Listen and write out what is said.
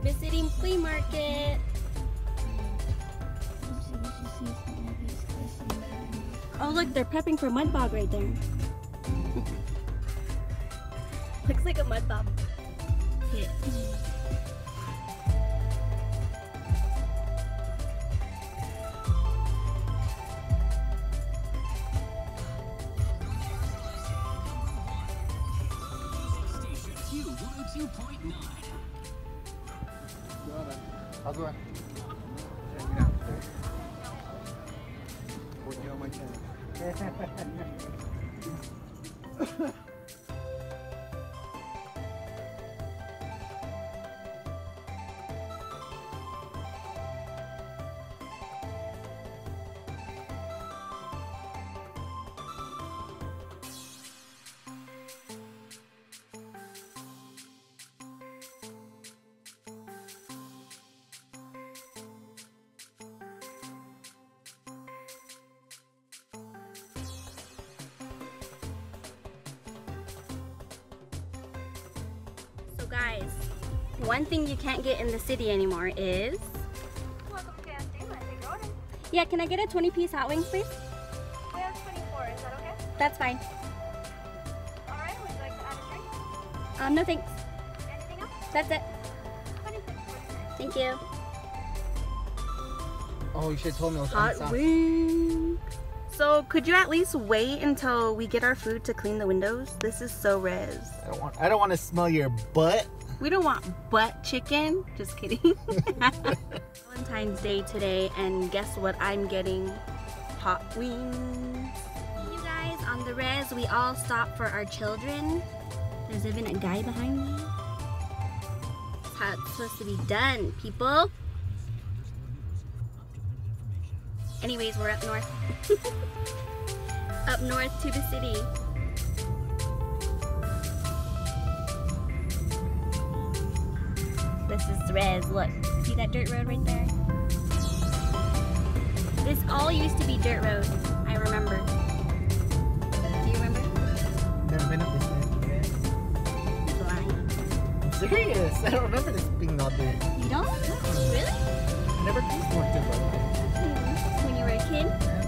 visiting flea market. Oh look, they're prepping for mud bog right there. Looks like a mud bog. Agora. Bom dia, mantinha. Guys, one thing you can't get in the city anymore is Welcome to Canteen. I take your order. Yeah, can I get a 20 piece hot wings please? We have 24. Is that okay? That's fine. All right. Would you like to add a drink? Um, no thanks. Anything else? That's it. 26. 26. Thank you. Oh, you should have told me it was Hot unsoft. wings. So could you at least wait until we get our food to clean the windows? This is so rez. I don't want. I don't want to smell your butt. We don't want butt chicken. Just kidding. Valentine's Day today, and guess what I'm getting? Hot wings. You guys, on the rez, we all stop for our children. There's even a guy behind me. That's how it's supposed to be done, people. Anyways, we're up north. up north to the city. This is Rez. Look, see that dirt road right there? This all used to be dirt road. I remember. Do you remember? Never been up this way. Blind. I'm serious. I don't remember this being all dirt. You don't? Mm. Really? Never cruised north to when you were a kid?